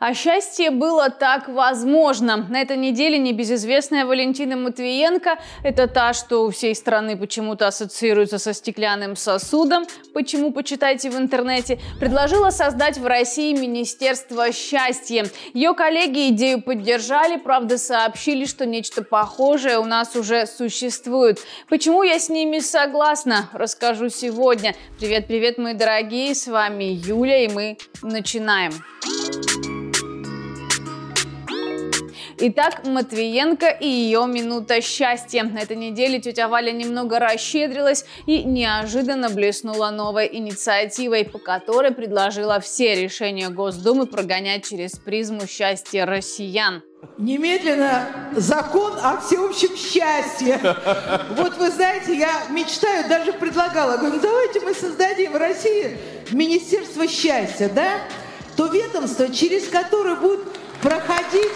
А счастье было так возможно. На этой неделе небезызвестная Валентина Матвиенко, это та, что у всей страны почему-то ассоциируется со стеклянным сосудом, почему почитайте в интернете, предложила создать в России Министерство счастья. Ее коллеги идею поддержали, правда сообщили, что нечто похожее у нас уже существует. Почему я с ними согласна, расскажу сегодня. Привет-привет, мои дорогие, с вами Юля, и мы начинаем. Итак, Матвиенко и ее минута счастья. На этой неделе тетя Валя немного расщедрилась и неожиданно блеснула новой инициативой, по которой предложила все решения Госдумы прогонять через призму счастья россиян. Немедленно закон о всеобщем счастье. Вот вы знаете, я мечтаю, даже предлагала, говорю, ну давайте мы создадим в России Министерство счастья, да? То ведомство, через которое будет проходить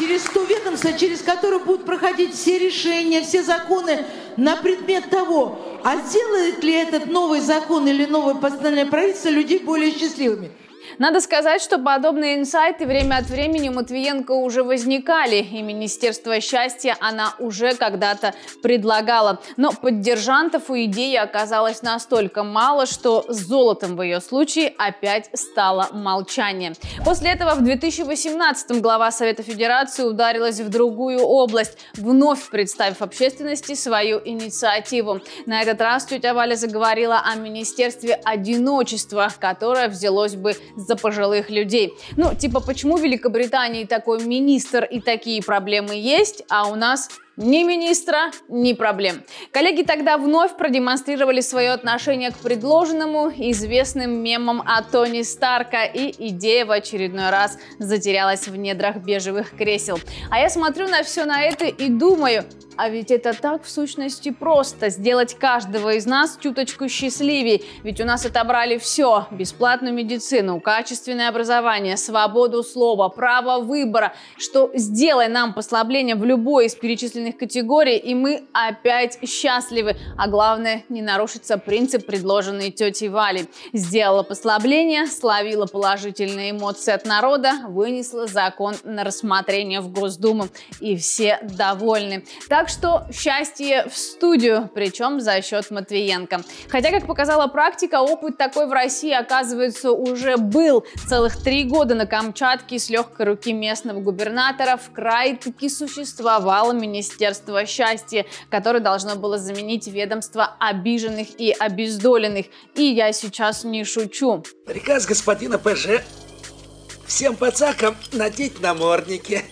через то ведомство, через которое будут проходить все решения, все законы на предмет того, а сделает ли этот новый закон или новое постановление правительства людей более счастливыми. Надо сказать, что подобные инсайты время от времени у Матвиенко уже возникали, и Министерство счастья она уже когда-то предлагала. Но поддержантов у идеи оказалось настолько мало, что золотом в ее случае опять стало молчание. После этого в 2018 глава Совета Федерации ударилась в другую область, вновь представив общественности свою инициативу. На этот раз тетя Валя заговорила о Министерстве одиночества, которое взялось бы за пожилых людей. Ну, типа, почему в Великобритании такой министр и такие проблемы есть, а у нас ни министра, ни проблем. Коллеги тогда вновь продемонстрировали свое отношение к предложенному известным мемам о Тони Старка, и идея в очередной раз затерялась в недрах бежевых кресел. А я смотрю на все на это и думаю, а ведь это так в сущности просто сделать каждого из нас чуточку счастливее. Ведь у нас отобрали все. Бесплатную медицину, качественное образование, свободу слова, право выбора. Что сделай нам послабление в любой из перечисленных категорий, и мы опять счастливы. А главное, не нарушится принцип, предложенный тетей Валей. Сделала послабление, словила положительные эмоции от народа, вынесла закон на рассмотрение в Госдуму. И все довольны. Так что счастье в студию, причем за счет Матвиенко. Хотя, как показала практика, опыт такой в России, оказывается, уже был. Целых три года на Камчатке с легкой руки местного губернатора в крае таки существовало Министерство счастья, которое должно было заменить ведомство обиженных и обездоленных. И я сейчас не шучу. Приказ господина ПЖ всем пацакам надеть намордники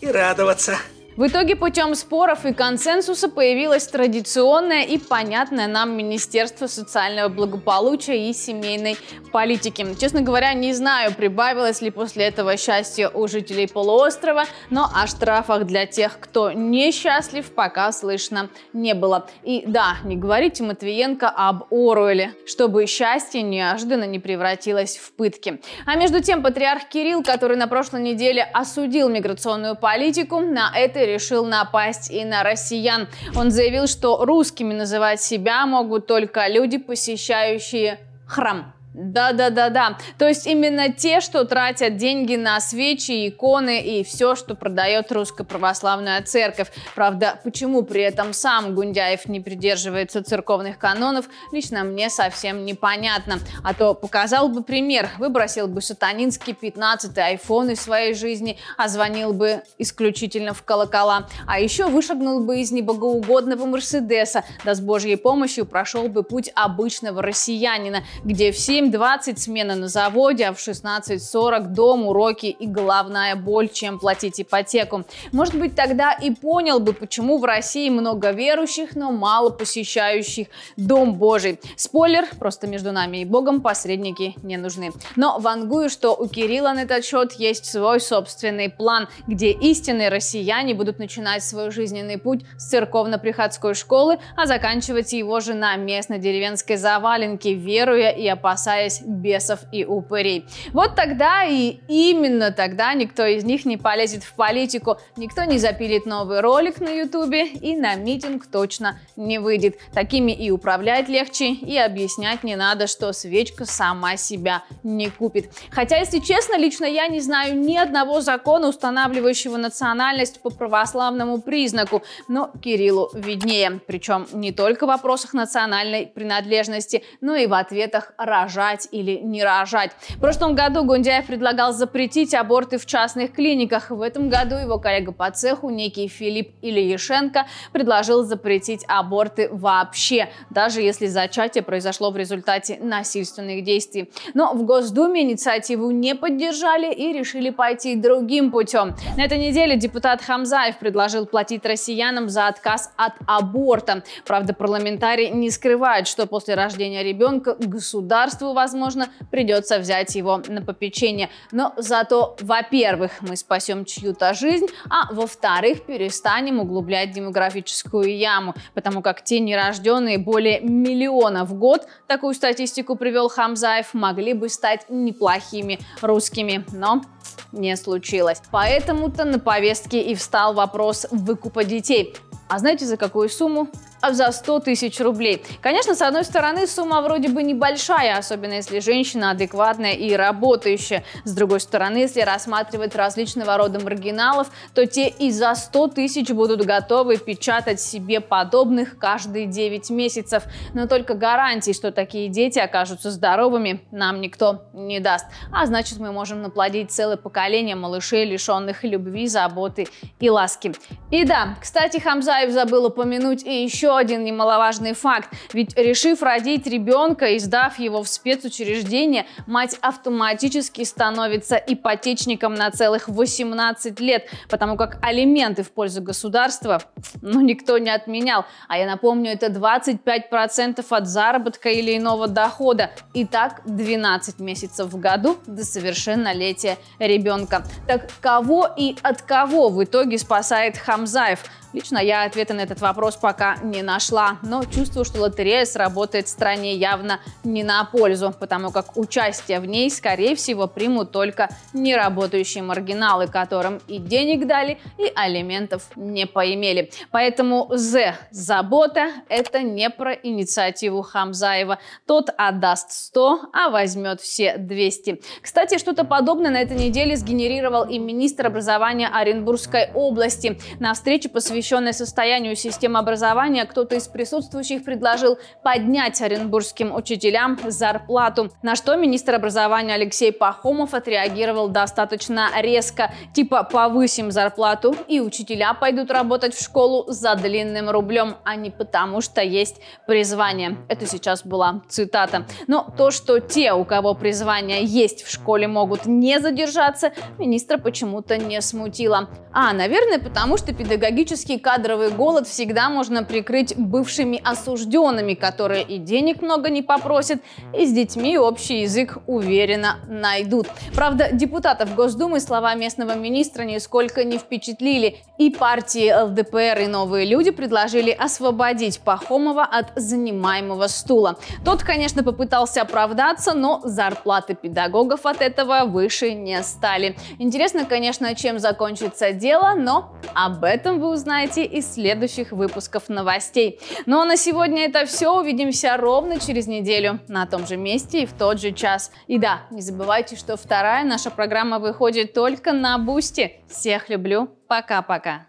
и радоваться. В итоге путем споров и консенсуса появилось традиционное и понятное нам Министерство социального благополучия и семейной политики. Честно говоря, не знаю, прибавилось ли после этого счастье у жителей полуострова, но о штрафах для тех, кто несчастлив, пока слышно не было. И да, не говорите Матвиенко об Оруэле, чтобы счастье неожиданно не превратилось в пытки. А между тем, патриарх Кирилл, который на прошлой неделе осудил миграционную политику, на этой решил напасть и на россиян. Он заявил, что русскими называть себя могут только люди, посещающие храм. Да-да-да-да. То есть именно те, что тратят деньги на свечи, иконы и все, что продает Русская Православная Церковь. Правда, почему при этом сам Гундяев не придерживается церковных канонов, лично мне совсем непонятно. А то показал бы пример, выбросил бы сатанинский 15-й айфон из своей жизни, а звонил бы исключительно в колокола. А еще вышагнул бы из небогоугодного Мерседеса, да с Божьей помощью прошел бы путь обычного россиянина, где все 7.20 смена на заводе, а в 16.40 дом, уроки и головная боль, чем платить ипотеку. Может быть, тогда и понял бы, почему в России много верующих, но мало посещающих Дом Божий. Спойлер, просто между нами и Богом посредники не нужны. Но вангую, что у Кирилла на этот счет есть свой собственный план, где истинные россияне будут начинать свой жизненный путь с церковно-приходской школы, а заканчивать его же на местной деревенской заваленке, веруя и опасаясь опасаясь бесов и упырей. Вот тогда и именно тогда никто из них не полезет в политику, никто не запилит новый ролик на ютубе и на митинг точно не выйдет. Такими и управлять легче, и объяснять не надо, что свечка сама себя не купит. Хотя, если честно, лично я не знаю ни одного закона, устанавливающего национальность по православному признаку, но Кириллу виднее. Причем не только в вопросах национальной принадлежности, но и в ответах рожать или не рожать. В прошлом году Гундяев предлагал запретить аборты в частных клиниках. В этом году его коллега по цеху, некий Филипп Ильяшенко, предложил запретить аборты вообще, даже если зачатие произошло в результате насильственных действий. Но в Госдуме инициативу не поддержали и решили пойти другим путем. На этой неделе депутат Хамзаев предложил платить россиянам за отказ от аборта. Правда, парламентарий не скрывает, что после рождения ребенка государству, возможно, придется взять его на попечение. Но зато, во-первых, мы спасем чью-то жизнь, а во-вторых, перестанем углублять демографическую яму, потому как те нерожденные более миллиона в год, такую статистику привел Хамзаев, могли бы стать неплохими русскими. Но не случилось. Поэтому-то на повестке и встал вопрос выкупа детей. А знаете, за какую сумму? За 100 тысяч рублей. Конечно, с одной стороны, сумма вроде бы небольшая, особенно если женщина адекватная и работающая. С другой стороны, если рассматривать различного рода маргиналов, то те и за 100 тысяч будут готовы печатать себе подобных каждые 9 месяцев. Но только гарантии, что такие дети окажутся здоровыми, нам никто не даст. А значит, мы можем наплодить целое поколение малышей, лишенных любви, заботы и ласки. И да, кстати, Хамзаев забыл упомянуть и еще еще один немаловажный факт. Ведь решив родить ребенка и сдав его в спецучреждение, мать автоматически становится ипотечником на целых 18 лет, потому как алименты в пользу государства ну, никто не отменял. А я напомню, это 25% от заработка или иного дохода. И так 12 месяцев в году до совершеннолетия ребенка. Так кого и от кого в итоге спасает Хамзаев? Лично я ответа на этот вопрос пока не нашла, но чувствую, что лотерея сработает стране явно не на пользу, потому как участие в ней, скорее всего, примут только неработающие маргиналы, которым и денег дали, и алиментов не поимели. Поэтому З – забота – это не про инициативу Хамзаева. Тот отдаст 100, а возьмет все 200. Кстати, что-то подобное на этой неделе сгенерировал и министр образования Оренбургской области. На встрече посвященной посвященной состоянию системы образования, кто-то из присутствующих предложил поднять оренбургским учителям зарплату, на что министр образования Алексей Пахомов отреагировал достаточно резко, типа повысим зарплату и учителя пойдут работать в школу за длинным рублем, а не потому что есть призвание. Это сейчас была цитата. Но то, что те, у кого призвание есть в школе, могут не задержаться, министра почему-то не смутило. А, наверное, потому что педагогический Политический кадровый голод всегда можно прикрыть бывшими осужденными, которые и денег много не попросят, и с детьми общий язык уверенно найдут. Правда, депутатов Госдумы слова местного министра нисколько не впечатлили. И партии ЛДПР и «Новые люди» предложили освободить Пахомова от занимаемого стула. Тот, конечно, попытался оправдаться, но зарплаты педагогов от этого выше не стали. Интересно, конечно, чем закончится дело, но об этом вы узнаете узнаете из следующих выпусков новостей. Ну а на сегодня это все. Увидимся ровно через неделю на том же месте и в тот же час. И да, не забывайте, что вторая наша программа выходит только на Бусти. Всех люблю. Пока-пока.